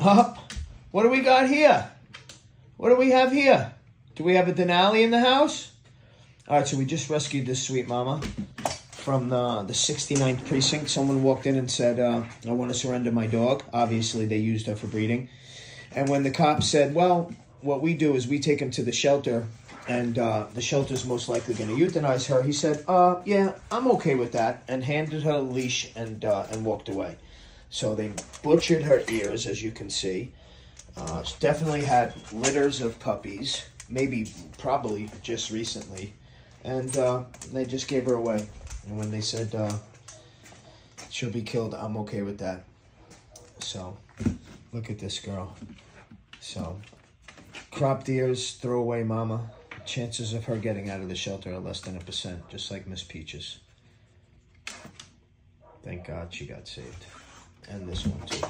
Huh? What do we got here? What do we have here? Do we have a Denali in the house? All right, so we just rescued this sweet mama from the, the 69th precinct. Someone walked in and said, uh, I want to surrender my dog. Obviously, they used her for breeding. And when the cops said, well, what we do is we take him to the shelter and uh, the shelter's most likely going to euthanize her. He said, uh, yeah, I'm okay with that, and handed her a leash and, uh, and walked away. So they butchered her ears, as you can see. Uh, she definitely had litters of puppies, maybe, probably just recently. And uh, they just gave her away. And when they said uh, she'll be killed, I'm okay with that. So, look at this girl. So, cropped ears, throw away mama. Chances of her getting out of the shelter are less than a percent, just like Miss Peaches. Thank God she got saved and this one too.